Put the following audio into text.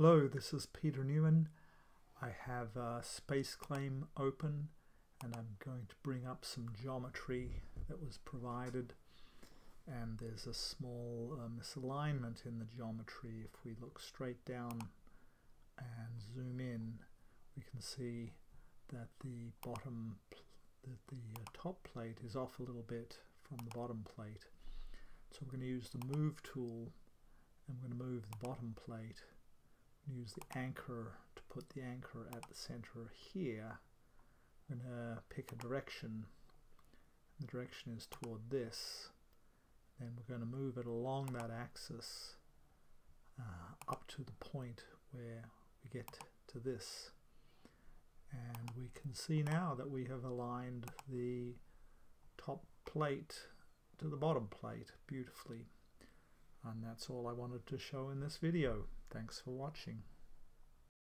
Hello, this is Peter Newman. I have uh, SpaceClaim open and I'm going to bring up some geometry that was provided and there's a small uh, misalignment in the geometry. If we look straight down and zoom in we can see that the bottom that the uh, top plate is off a little bit from the bottom plate. So we're going to use the move tool and we're going to move the bottom plate use the anchor to put the anchor at the center here. I'm going to pick a direction. The direction is toward this. Then we're going to move it along that axis uh, up to the point where we get to this. And we can see now that we have aligned the top plate to the bottom plate beautifully. And that's all I wanted to show in this video. Thanks for watching.